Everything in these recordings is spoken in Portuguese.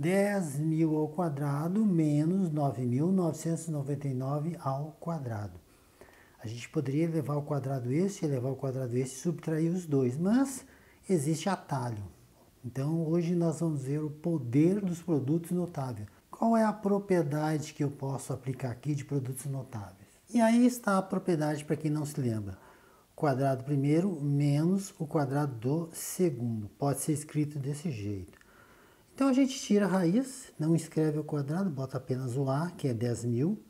10.000 ao quadrado menos 9.999 ao quadrado. A gente poderia elevar ao quadrado este, elevar ao quadrado este subtrair os dois, mas existe atalho. Então hoje nós vamos ver o poder dos produtos notáveis. Qual é a propriedade que eu posso aplicar aqui de produtos notáveis? E aí está a propriedade para quem não se lembra. O quadrado primeiro menos o quadrado do segundo. Pode ser escrito desse jeito. Então a gente tira a raiz, não escreve o quadrado, bota apenas o A, que é 10 mil.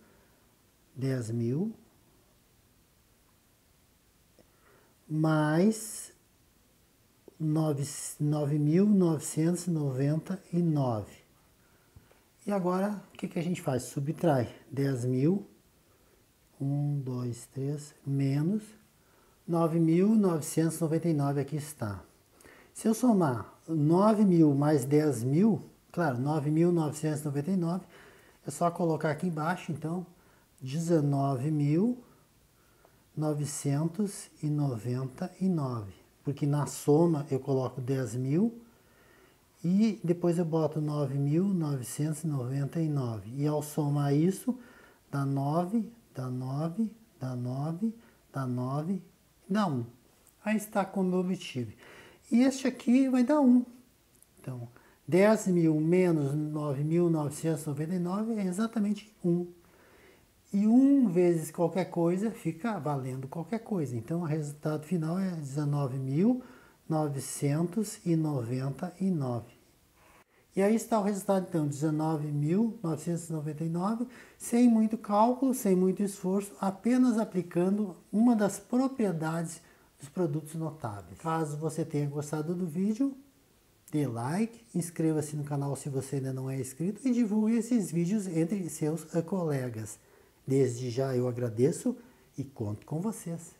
10 mil. Mais 9.999. E agora, o que, que a gente faz? Subtrai 10 mil, 1, 2, 3, menos 9.999, aqui está. Se eu somar 9 mil mais 10 mil, claro, 9.999, é só colocar aqui embaixo, então, 19.999, porque na soma eu coloco 10 mil e depois eu boto 9.999. E ao somar isso, dá 9, dá 9, dá 9, dá 9, dá 1. Aí está como eu obtive. E este aqui vai dar 1. Então, 10 mil menos 9.999 é exatamente 1. E 1 vezes qualquer coisa fica valendo qualquer coisa. Então, o resultado final é 19.999. E aí está o resultado, então, 19.999, sem muito cálculo, sem muito esforço, apenas aplicando uma das propriedades dos produtos notáveis. Caso você tenha gostado do vídeo, dê like, inscreva-se no canal se você ainda não é inscrito e divulgue esses vídeos entre seus colegas. Desde já eu agradeço e conto com vocês.